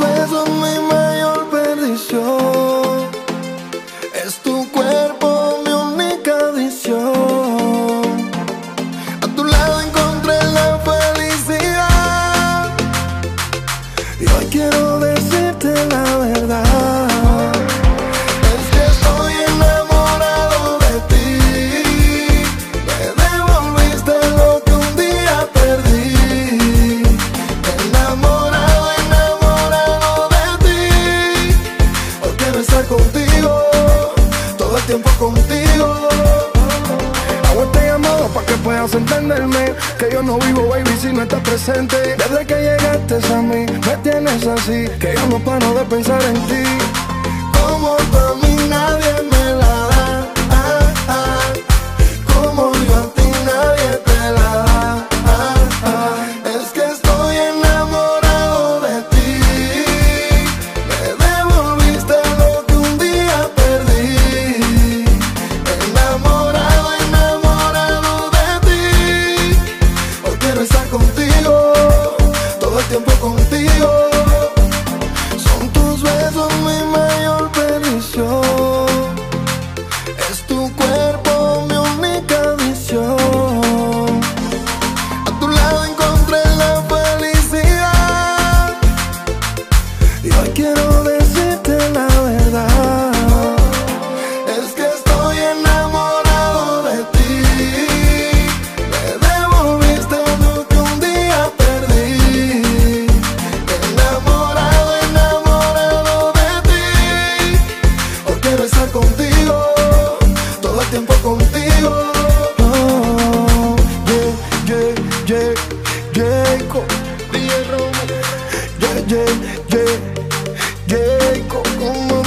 besos mi mayor perdición. Es tu cuerpo estar contigo, todo el tiempo contigo. Hago esta llamada para que puedas entenderme Que yo no vivo, baby, si no estás presente Desde que llegaste a mí, me tienes así Que yo no paro de pensar en ti Como contigo Todo el tiempo contigo contigo, todo el tiempo contigo. Oh, yeah, yeah, yeah, yeah, con DJ Romo. Yeah, yeah, yeah, yeah,